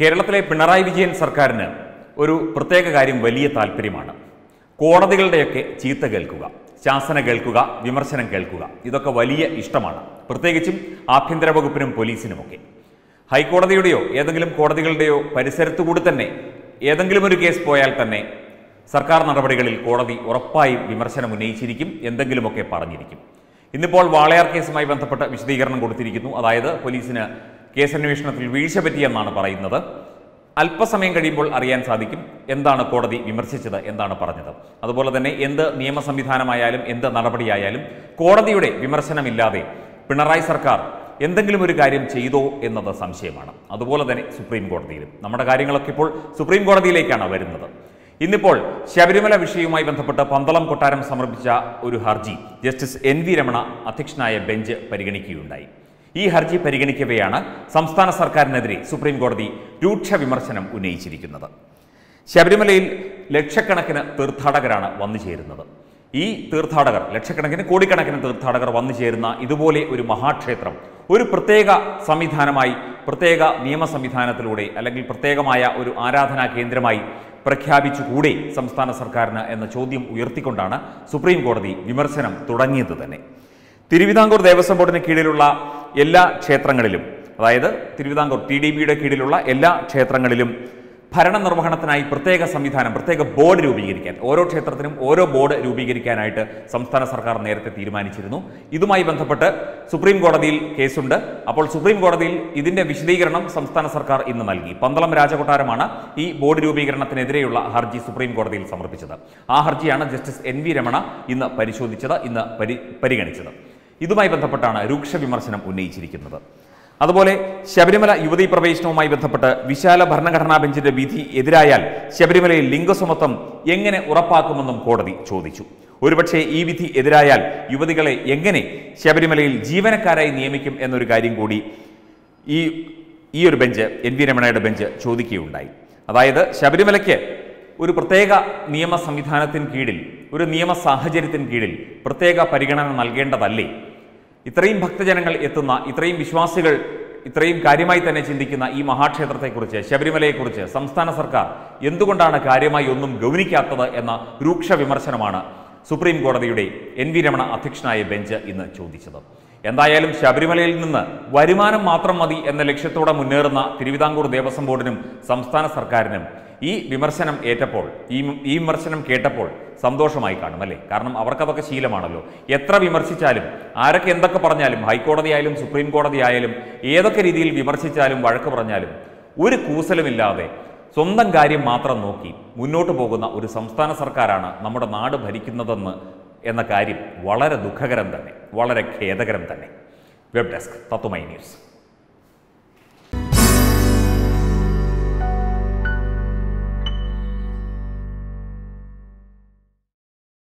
കേരളത്തിലെ പിണറായി വിജയൻ സർക്കാരിന് ഒരു പ്രത്യേക കാര്യം വലിയ താല്പര്യമാണ്. കോടതികളുടെയൊക്കെ ചീത്ത കേൾക്കുക ശാസന കേൾക്കുക വിമർശനം കേൾക്കുക ഇതൊക്കെ വലിയ ഇഷ്ടമാണ്. പ്രത്യേകിച്ചും ആഭ്യന്തര വകുപ്പിനും പോലീസിനുമൊക്കെ. ഹൈക്കോടതിയുടെയോ ഏതെങ്കിലും കോടതികളുടെയോ പരിസരത്തുകൂടി തന്നെ ഏതെങ്കിലും ഒരു കേസ് പോയാൽ തന്നെ സർക്കാർ നടപടികളിൽ കോടതി ഉറപ്പായും വിമർശനം ഉന്നയിച്ചിരിക്കും എന്തെങ്കിലുമൊക്കെ പറഞ്ഞിരിക്കും. ഇന്നിപ്പോൾ വാളയാർ കേസുമായി ബന്ധപ്പെട്ട വിശദീകരണം കൊടുത്തിരിക്കുന്നു. അതായത് പോലീസിന് കേസന്വേഷണത്തിൽ വീഴ്ച പറ്റിയെന്നാണ് പറയുന്നത്. അല്പസമയം കഴിയുമ്പോൾ അറിയാൻ സാധിക്കും എന്താണ് കോടതി വിമർശിച്ചത് എന്താണ് പറഞ്ഞത്. അതുപോലെ തന്നെ എന്ത് നിയമ സംവിധാനമായാലും എന്ത് നടപടിയായാലും കോടതിയുടെ വിമർശനമില്ലാതെ പിണറായി സർക്കാർ എന്തെങ്കിലും ഒരു കാര്യം ചെയ്തോ എന്നത് സംശയമാണ്. അതുപോലെ തന്നെ സുപ്രീം കോടതിയിലും. നമ്മുടെ കാര്യങ്ങളൊക്കെ ഇപ്പോൾ സുപ്രീം കോടതിയിലേക്കാണ് വരുന്നത്. ഇന്നിപ്പോൾ ശബരിമല വിഷയവുമായി ബന്ധപ്പെട്ട് പന്തളം കൊട്ടാരം സമർപ്പിച്ച ഒരു ഹർജി ജസ്റ്റിസ് എൻ വി രമണ അധ്യക്ഷനായ ബെഞ്ച് പരിഗണിക്കുകയുണ്ടായി. ഈ ഹർജി പരിഗണിക്കവെയാണ് സംസ്ഥാന സർക്കാരിനെതിരെ സുപ്രീം കോടതി രൂക്ഷ വിമർശനം ഉന്നയിച്ചിരിക്കുന്നത്. ശബരിമലയിൽ ലക്ഷക്കണക്കിന് തീർത്ഥാടകരാണ് വന്നു ചേരുന്നത്. ഈ തീർത്ഥാടകർ ലക്ഷക്കണക്കിന് കോടിക്കണക്കിന് തീർത്ഥാടകർ വന്നു ചേരുന്ന ഇതുപോലെ ഒരു മഹാക്ഷേത്രം ഒരു പ്രത്യേക സംവിധാനമായി പ്രത്യേക നിയമ സംവിധാനത്തിലൂടെ അല്ലെങ്കിൽ പ്രത്യേകമായ ഒരു ആരാധനാ കേന്ദ്രമായി പ്രഖ്യാപിച്ചുകൂടെ സംസ്ഥാന സർക്കാരിന് എന്ന ചോദ്യം ഉയർത്തിക്കൊണ്ടാണ് സുപ്രീം കോടതി വിമർശനം തുടങ്ങിയത് തന്നെ. തിരുവിതാംകൂർ ദേവസ്വം ബോർഡിന് കീഴിലുള്ള എല്ലാ ക്ഷേത്രങ്ങളിലും അതായത് തിരുവിതാംകൂർ ടി ഡി ബിയുടെ കീഴിലുള്ള എല്ലാ ക്ഷേത്രങ്ങളിലും ഭരണ നിർവഹണത്തിനായി പ്രത്യേക സംവിധാനം പ്രത്യേക ബോർഡ് രൂപീകരിക്കാൻ ഓരോ ക്ഷേത്രത്തിനും ഓരോ ബോർഡ് രൂപീകരിക്കാനായിട്ട് സംസ്ഥാന സർക്കാർ നേരത്തെ തീരുമാനിച്ചിരുന്നു. ഇതുമായി ബന്ധപ്പെട്ട് സുപ്രീം കോടതിയിൽ കേസുണ്ട്. അപ്പോൾ സുപ്രീം കോടതിയിൽ ഇതിന്റെ വിശദീകരണം സംസ്ഥാന സർക്കാർ ഇന്ന് നൽകി. പന്തളം രാജകൊട്ടാരമാണ് ഈ ബോർഡ് രൂപീകരണത്തിനെതിരെയുള്ള ഹർജി സുപ്രീം കോടതിയിൽ സമർപ്പിച്ചത്. ആ ഹർജിയാണ് ജസ്റ്റിസ് എൻ വി രമണ ഇന്ന് പരിശോധിച്ചത് ഇന്ന് പരി പരിഗണിച്ചത്. ഇതുമായി ബന്ധപ്പെട്ടാണ് രൂക്ഷ വിമർശനം ഉന്നയിച്ചിരിക്കുന്നത്. അതുപോലെ ശബരിമല യുവതീ പ്രവേശനവുമായി ബന്ധപ്പെട്ട് വിശാല ഭരണഘടനാ ബെഞ്ചിന്റെ വിധി എതിരായാൽ ശബരിമലയിൽ ലിംഗസമത്വം എങ്ങനെ ഉറപ്പാക്കുമെന്നും കോടതി ചോദിച്ചു. ഒരുപക്ഷെ ഈ വിധി എതിരായാൽ യുവതികളെ എങ്ങനെ ശബരിമലയിൽ ജീവനക്കാരായി നിയമിക്കും എന്നൊരു കാര്യം കൂടി ഈ ഈ ഒരു ബെഞ്ച് എൻ വി രമണയുടെ ബെഞ്ച് ചോദിക്കുകയുണ്ടായി. അതായത് ശബരിമലയ്ക്ക് ഒരു പ്രത്യേക നിയമ സംവിധാനത്തിന് കീഴിൽ ഒരു നിയമ സാഹചര്യത്തിന് കീഴിൽ പ്രത്യേക പരിഗണന നൽകേണ്ടതല്ലേ ഇത്രയും ഭക്തജനങ്ങൾ എത്തുന്ന ഇത്രയും വിശ്വാസികൾ ഇത്രയും കാര്യമായി തന്നെ ചിന്തിക്കുന്ന ഈ മഹാക്ഷേത്രത്തെക്കുറിച്ച് ശബരിമലയെക്കുറിച്ച് സംസ്ഥാന സർക്കാർ എന്തുകൊണ്ടാണ് കാര്യമായി ഒന്നും ഗൗനിക്കാത്തത് എന്ന രൂക്ഷ വിമർശനമാണ് സുപ്രീം കോടതിയുടെ എൻ വി രമണ അധ്യക്ഷനായ ബെഞ്ച് ഇന്ന് ചോദിച്ചത്. എന്തായാലും ശബരിമലയിൽ നിന്ന് വരുമാനം മാത്രം മതി എന്ന ലക്ഷ്യത്തോടെ മുന്നേറുന്ന തിരുവിതാംകൂർ ദേവസ്വം ബോർഡിനും സംസ്ഥാന സർക്കാരിനും ഈ വിമർശനം ഏറ്റപ്പോൾ ഈ വിമർശനം കേട്ടപ്പോൾ സന്തോഷമായി കാണും അല്ലേ? കാരണം അവർക്കതൊക്കെ ശീലമാണല്ലോ. എത്ര വിമർശിച്ചാലും ആരൊക്കെ എന്തൊക്കെ പറഞ്ഞാലും ഹൈക്കോടതി ആയാലും സുപ്രീം കോടതി ആയാലും ഏതൊക്കെ രീതിയിൽ വിമർശിച്ചാലും വഴക്ക് പറഞ്ഞാലും ഒരു കൂസലുമില്ലാതെ സ്വന്തം കാര്യം മാത്രം നോക്കി മുന്നോട്ട് പോകുന്ന ഒരു സംസ്ഥാന സർക്കാരാണ് നമ്മുടെ നാട് ഭരിക്കുന്നതെന്ന് എന്ന കാര്യം വളരെ ദുഃഖകരം തന്നെ വളരെ ഖേദകരം തന്നെ. Web desk Tattvamayi news.